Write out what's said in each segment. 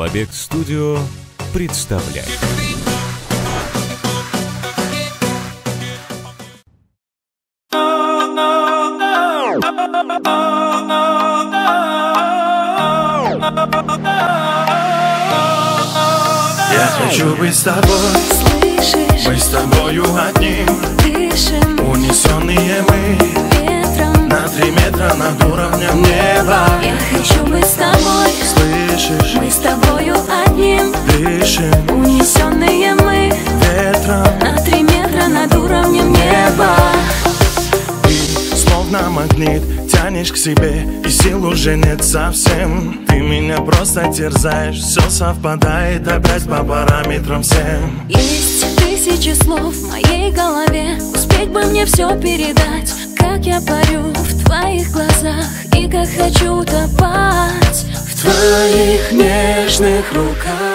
Алабек Студио представляет. Я хочу быть с тобой, Слышишь, быть с тобою одним дышим. Унесенные мы три метра над уровнем неба. Я хочу быть с тобой. Слышишь, Мы с тобою одним. Дышим. Унесенные мы ветром. На три метра над уровнем неба. Ты словно магнит тянешь к себе И сил уже нет совсем. Ты меня просто терзаешь Все совпадает опять по параметрам всем. Есть тысячи слов в моей голове. Успеть бы мне все передать Как я парю. в твоих глазах И как хочу утопать В твоих нежных руках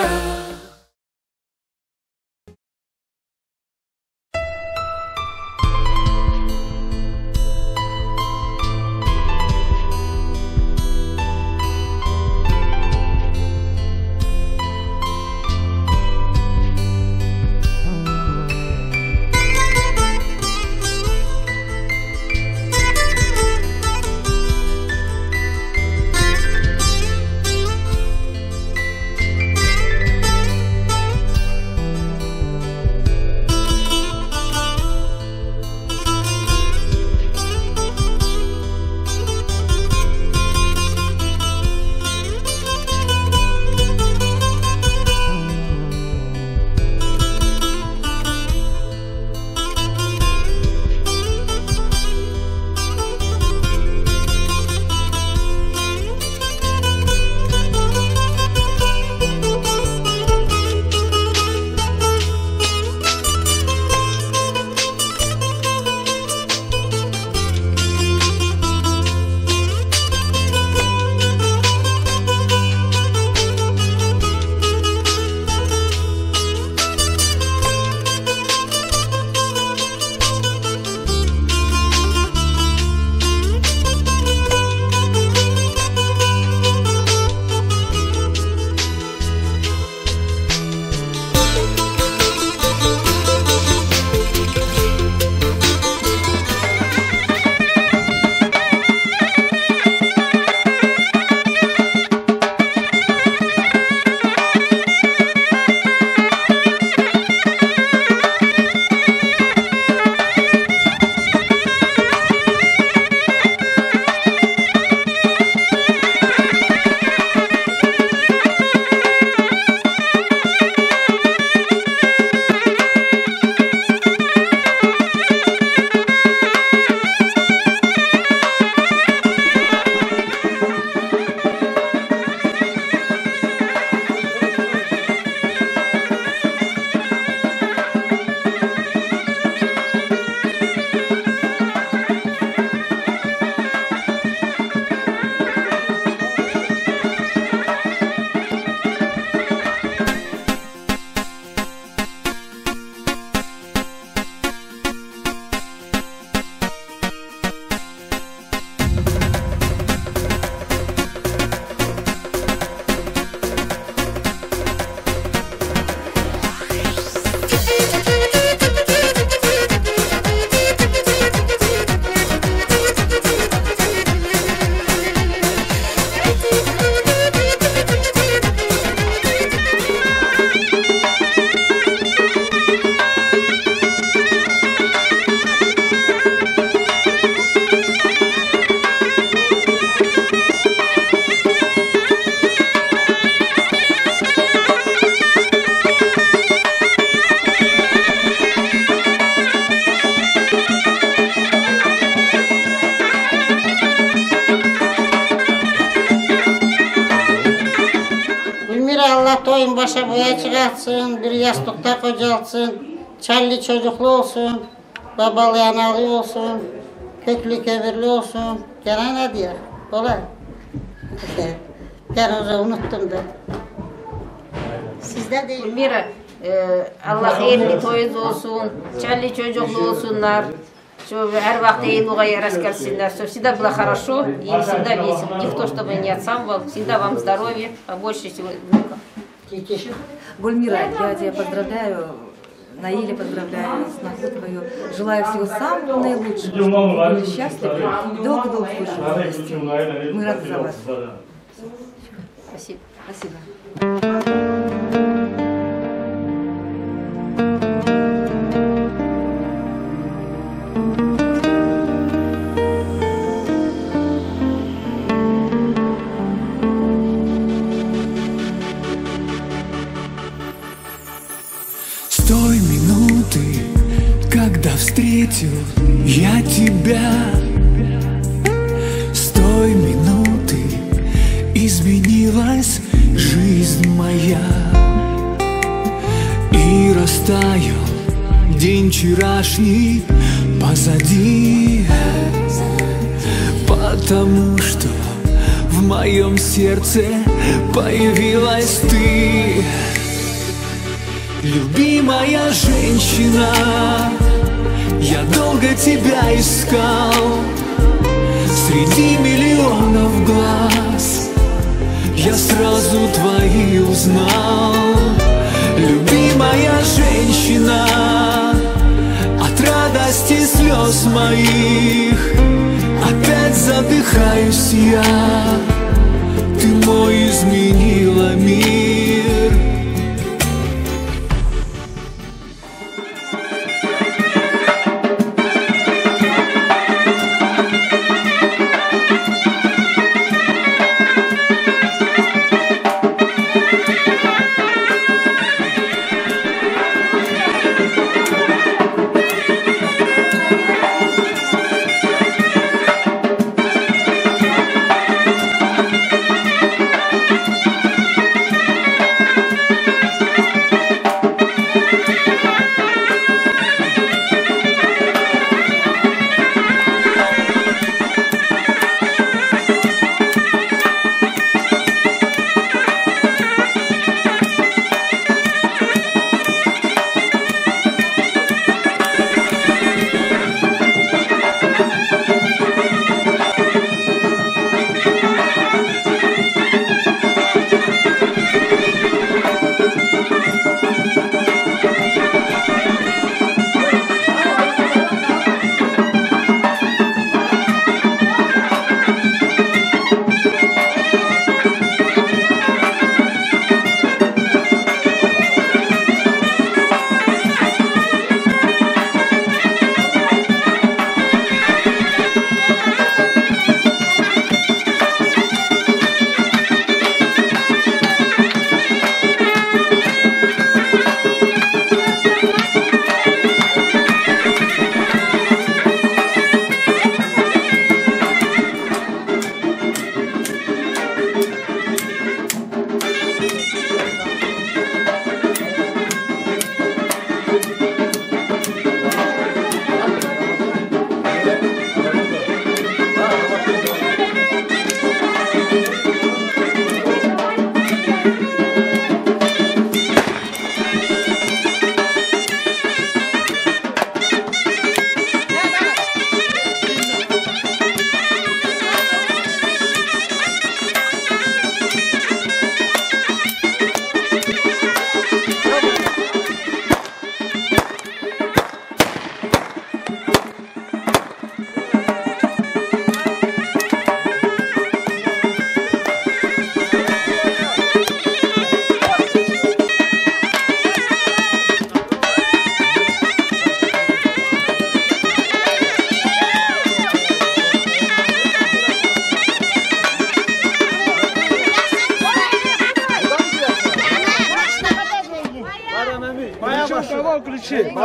Allah toyun başa boya çıkartsın, bir yastıkta kocalsın, çelli çocuklu olsun, babalı analı olsun, köklü kömürlü olsun. Gene ne diyor? İşte ben onu unuttum da. Sizde değil. Mira, e, Allah hayırlı toyuz olsun, çelli çocuklu olsunlar. Чтобы her vakti Эйлуға раскальсиндар, что всегда было хорошо и всегда весело. Никто, чтобы не отсамывал, всегда вам здоровья, побольше всего внуков. Гульмира, я тебя поздравляю, Наиля поздравляю, сноху твою. Желаю всего самого наилучшего, чтобы вы были счастливы и долго-долго слышали. Мы рады за вас. Спасибо. Спасибо. Вчерашний позади. Потому что в моем сердце появилась ты. Любимая женщина, я долго тебя искал. Среди миллионов глаз я сразу твои узнал. Любимая женщина, радости слез моих. Опять задыхаюсь я, ты мой изменила мир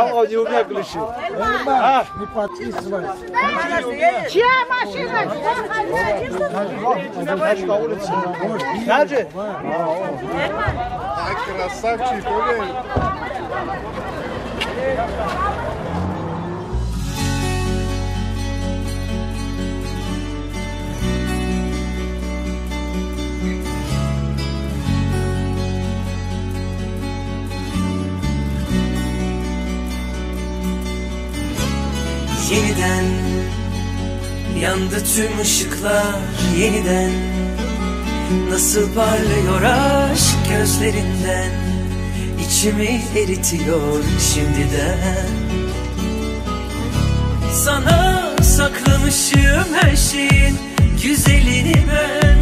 ключи? Мало не у меня ключи. А? Не подписывай. Чья машина? Значит, по улице. Значит? Красавчик, блин. Yeniden. Yandı tüm ışıklar yeniden. Nasıl parlıyor aşk gözlerinden? İçimi eritiyor şimdiden. Sana saklamışım her şeyin güzelini ben.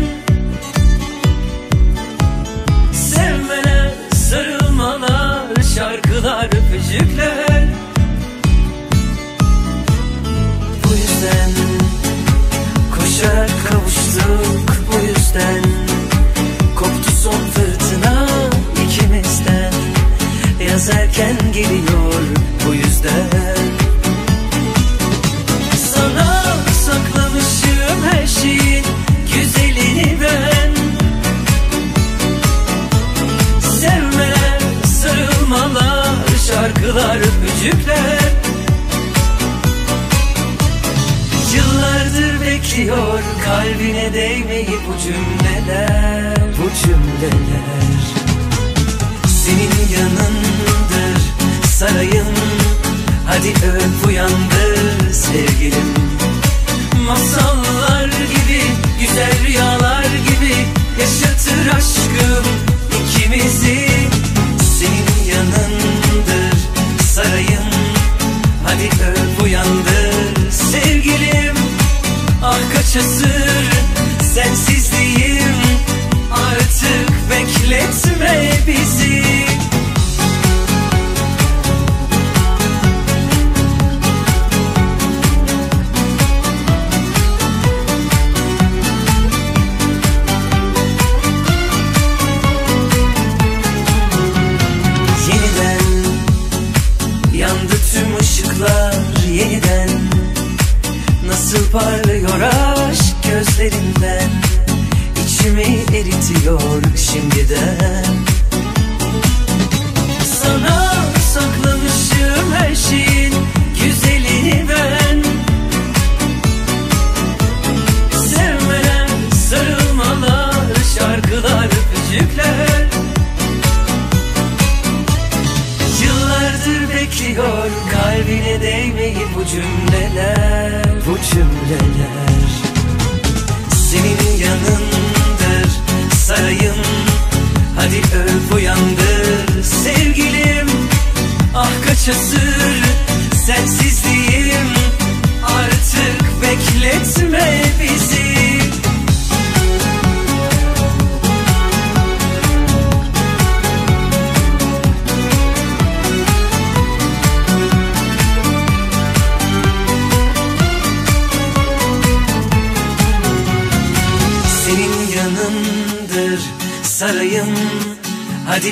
Sevmeler, sarılmalar, şarkılar, öpücükler Yüzden koşarak kavuştuk bu yüzden. Koptu son fırtına ikimizden. Yaz erken geliyor bu yüzden. Sana saklamışım her şeyin güzelini ben. Sevmeler, sarılmalar, şarkılar, öpücükler Yıllardır bekliyor. Kalbine değmeyi bu cümleler Bu cümleler. Senin yanındır sarayım. Hadi öp uyandır sevgilim. Masallar gibi güzel rüyalar gibi Yaşatır aşkım ikimizi. Senin yanındır sarayım. Hadi öp uyandır sevgilim Ah kaç asır sensizliğim. Artık bekletme bizi parlıyor aşk gözlerinden. İçimi eritiyor şimdiden. Sana saklamışım her şeyin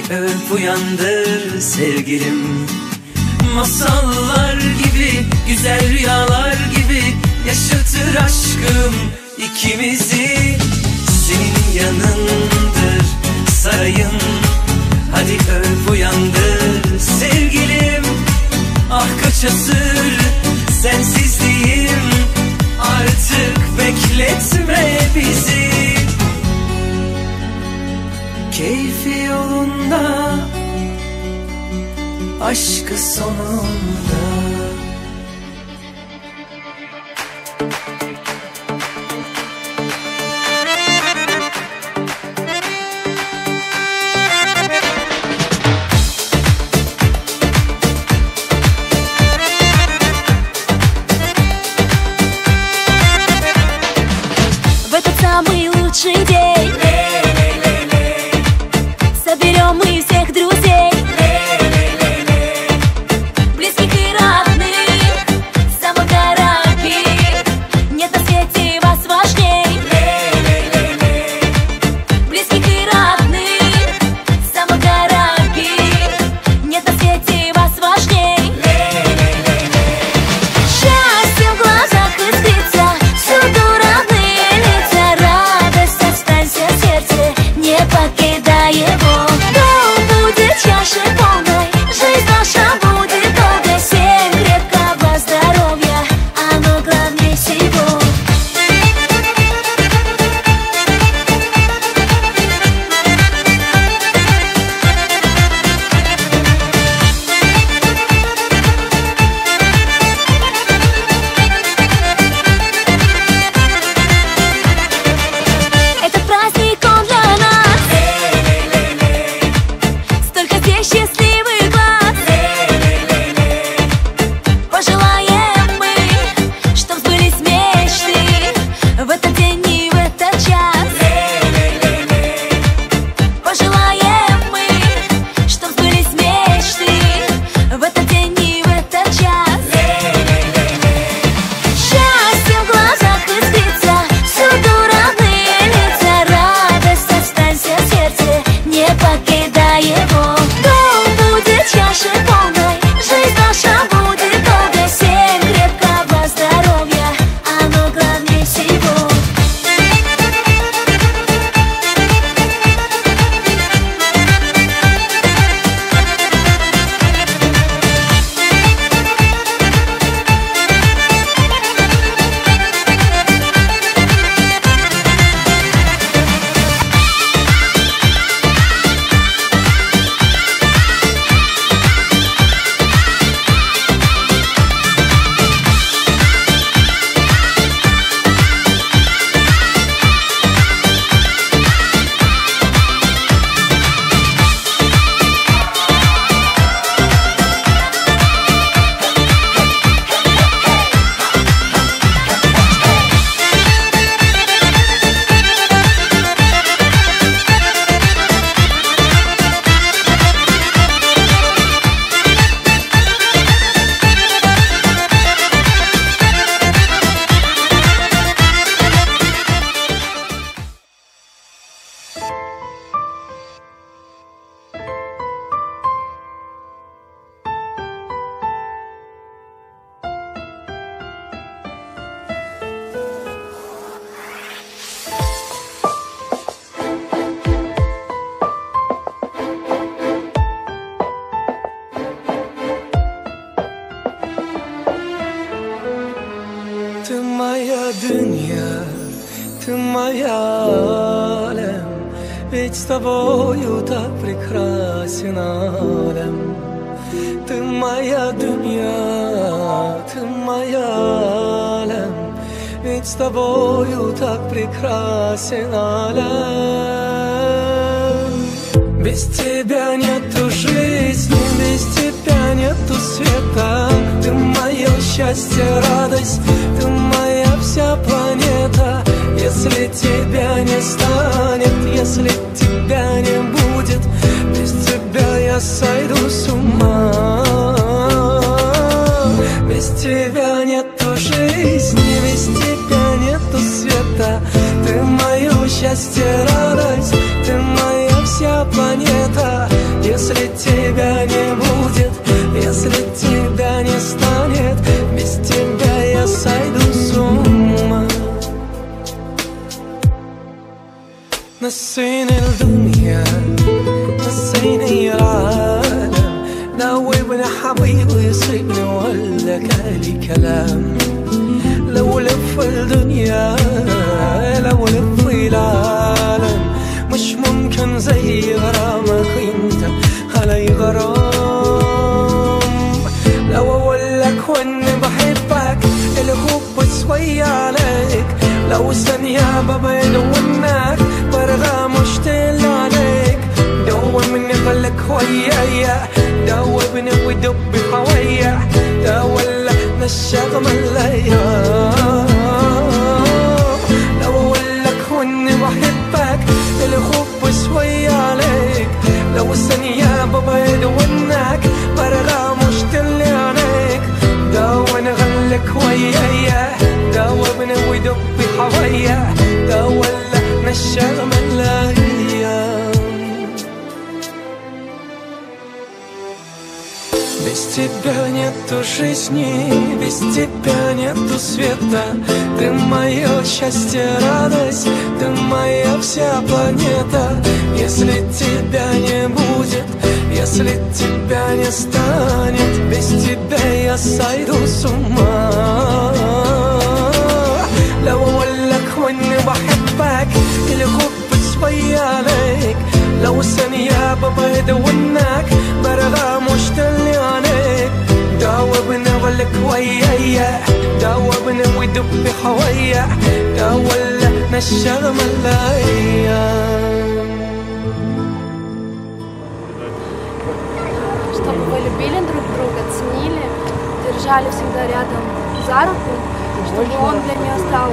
öp uyandır алем Ведь с тобою так прекрасен алем. Ты моя дынья, ты моя алем Ведь с тобою так прекрасен алем. Без тебя нету жизни, без тебя нету света. Ты мое счастье, радость, Если тебя не станет, если тебя не будет Без тебя я сойду с ума. Без тебя нету жизни, без тебя нету света. Ты мое счастье, радость, ты моя вся планета نسيني الدنيا نسيني العالم. ناوبني حبيبي يصيبني ولا كالي كلام. لو لف الدنيا لو لف العالم مش ممكن زي غرامك انت علي غرام لو أقول لك وإني بحبك الحب شوية عليك. لو ثانية ببعد عنك برغى مشتل عليك دوبني خليك ويايا دوبني ودب حويا تولى نشاغ ملايا. لو أقول لك بحبك شوية عليك. لو ببعد عليك دوبني خليك ويايا دوبني ودب حويا تولى ملايا. тебя нету жизни, без тебя нету света Ты мое счастье, радость, ты моя вся планета Если тебя не будет, если тебя не станет Без тебя я сойду с ума لو اقول لك واني بحبك الحب شوية عليك لو ثانية ببعد عنك دوبني ودب حويا تولى نشاغ ملايا чтобы вы любили друг друга, ценили, держали всегда рядом за руку, чтобы он для нее стал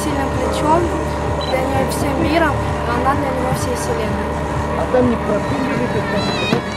сильным плечом, для нее всем миром, а она для него всей вселенной. А там не пропили,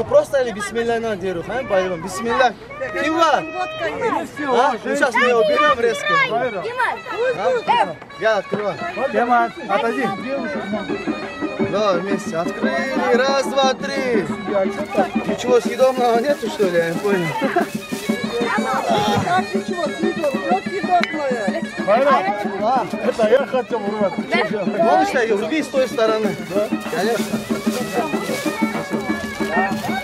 Что, просто или бисмилля на деру, а, пойдем, бисмилля. Кива! А? Ну сейчас мы его берем резко. А? Я открываю. Кеман, отойди. Давай вместе. Открыли. Раз, два, три. Ничего съедобного нету, что ли? Я понял. Как ничего, съедобное, съедобное. Это я хотел урвать. Главное, ее рви с той стороны. Конечно. Yeah.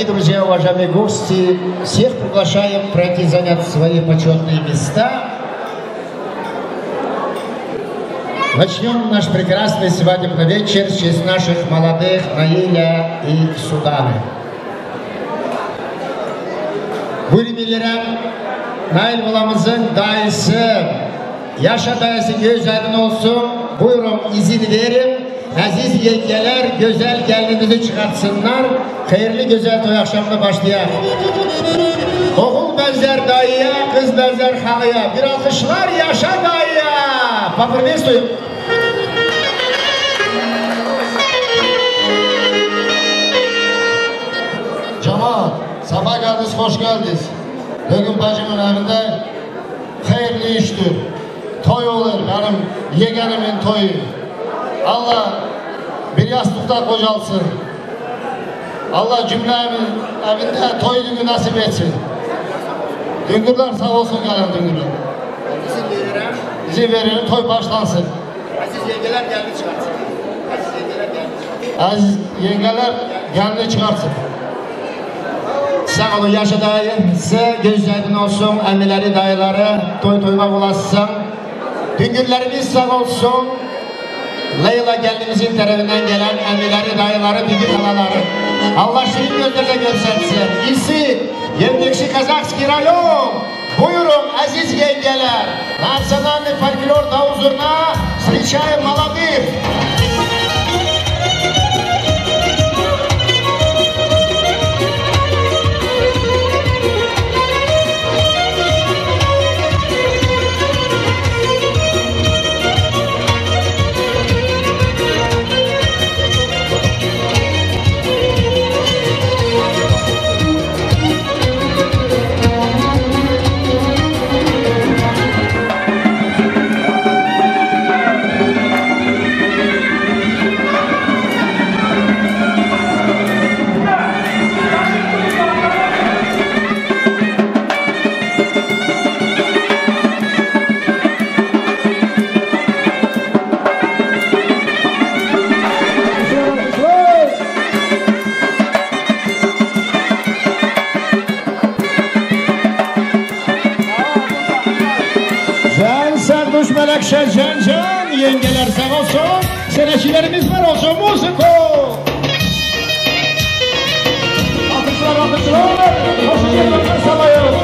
Дорогие друзья, уважаемые гости, всех приглашаем пройти занять свои почетные места. Начнем наш прекрасный свадебный вечер в честь наших молодых Наиля и Суданы. Buyurun Nail balamızın dayısı, yaşa dayısı göz aydın olsun. Buyurun izin verin. Aziz yengeler güzel çıkartsınlar. Hayırlı güzel toy akşamına başlayalım. Oğul benzer dayıya, kız benzer halıya. Bir alkışlar yaşa dayıya. Papır bir suyum. Cemaat, safa geldiniz, hoş geldiniz. Bugün bacımın evinde hayırlı iştir. Toy olur benim yeğenimin toyu. Allah bir yastıkta kocalsın. Allah cümlemin evinde toy günü nasip etsin. Düngürler sağ olsun gelen düngürler. İzin veririm. İzin verelim toy başlansın. Aziz yengeler geldi çıkartsın. Aziz yengeler geldi çıkartsın. Aziz yengeler gelini çıkartsın. Sağ olun yaşa dayı. Size göz aydın olsun. Anneleri, dayıları toy toymak olasın. Düngürlerimiz sağ olsun. Leyla gelinimizin tarafından gelen anneleri, dayıları, düngür halaları. Allah şirin gözlerine göstersin. İsi, Yemdekşi Kazakski rayon. Buyurun aziz yengeler. Naциональный фольклор до узурна. Встречаем молодых. Melekşe Can Can yengeler sağ olsun. Seneşilerimiz var olsun musiko. Alkışlar alkışlar. Hoş geldiniz salayım.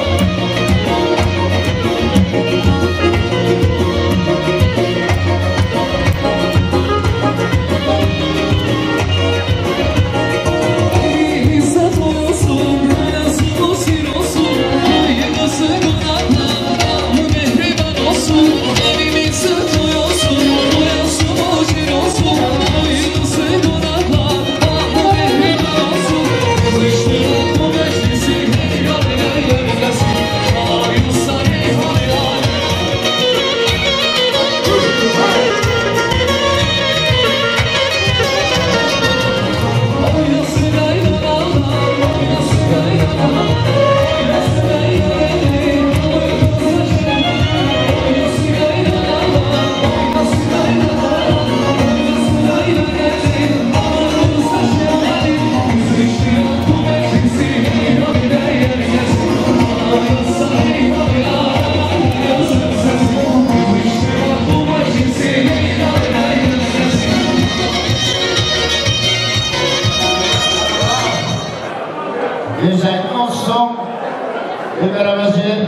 Ömer Amacı,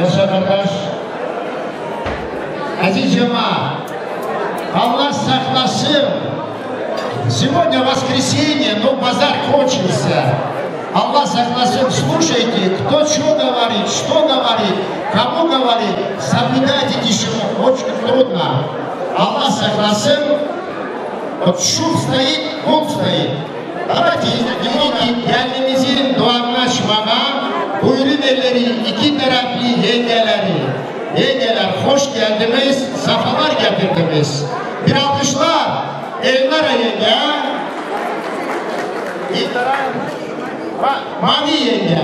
Yaşar kardeş. Aziz cemaat, Allah saklasın. Сегодня воскресенье, но базар кончился. Allah saklasın, слушайте, кто что говорит, что говорит, кому говорит, соблюдайте тишину, очень трудно. Allah saklasın, вот шум стоит, он стоит. Давайте kendimizin duanını açmaya, buyurun elleri iki taraflı yengeleri. Yengeler hoş geldiniz, safalar getirdiniz. Bir alkışlar, Elnara yenge. Ma- Mavi yenge.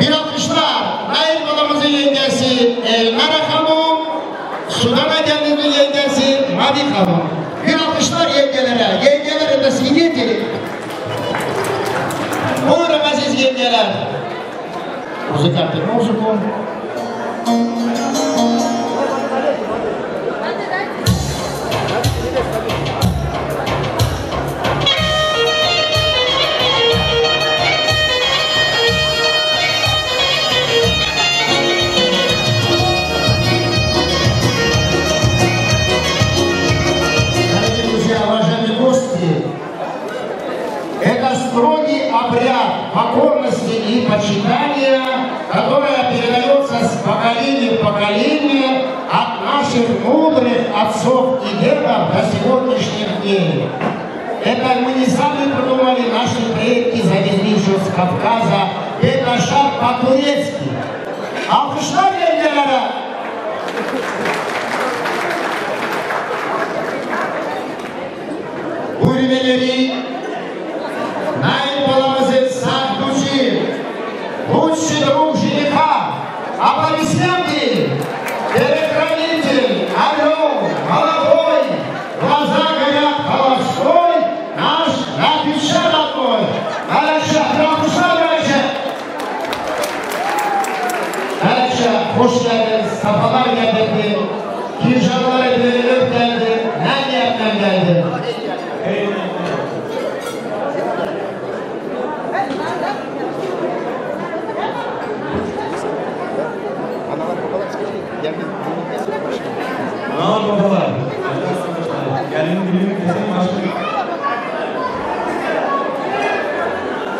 Bir alkışlar, Nail balamızın yengesi Elnara Hanım, Sudan'a geldiğinin yengesi Mavi Hanım. Bir alkışlar yengelere, yengelere de sinir Buyurun музыканты музыку. Это строгий обряд покорности и почитания, которое передается с поколения в поколение от наших мудрых отцов и дедов до сегодняшних дней. Это мы не сами придумали, наши предки завезли еще с Кавказа. Это шаг по-турецки. Ürünleri Nail balamızın saklıcı, лучший друг жениха, аплодисменты, телохранитель, орел, молодой, глаза горят. Холостой, наш Рафиша родной. Алекша, Рафиша,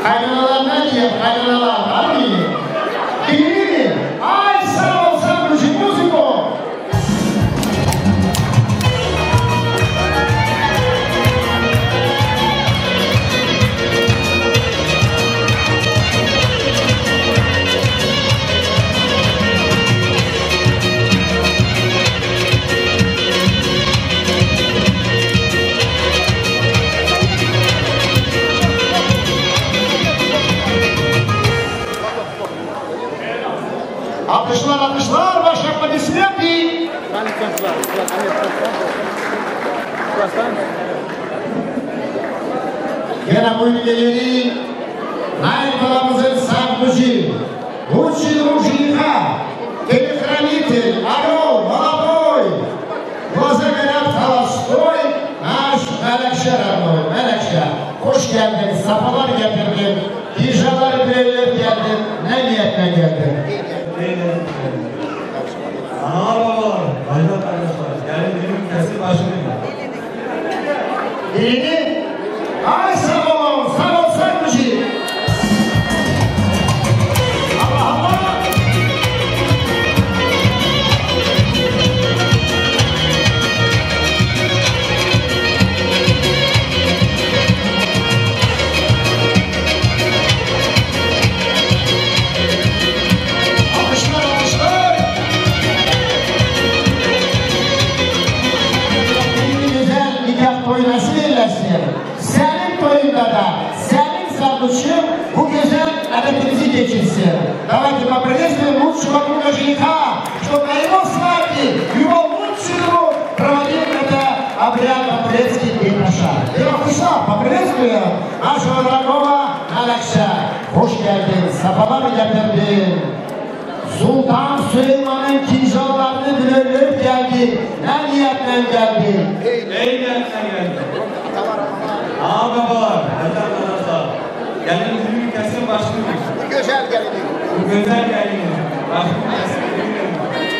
Kado ngejeb, kado? Geçirsin. Давайте поприветствуем лучшего друга жениха, чтобы на его свадьбе его лучший друг проводил это обряд Бейнаша. И Рахуша, поприветствуем нашего дорогого Алекса. Hoş geldin, safalar getirdin. Sultan Süleyman'ın kinjallarını bürülüp geldi. Ne niyetle geldi? Ey gelenler geldi. Bayrak arkadaşlar, gelin kesin başlıyor. Güzel gelin. Güzel gelin.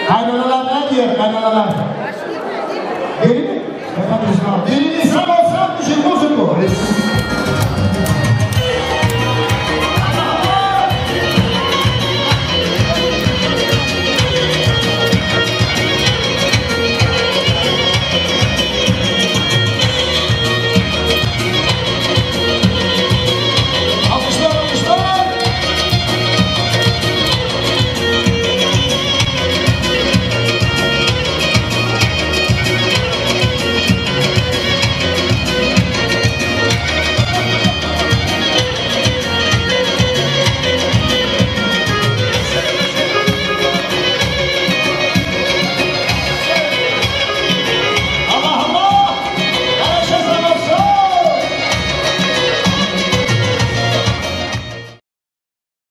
Kaynanalar ne diyor kaynanalar? Deli mi? Efendim, deli insan olsan düşünmüyorsun bu.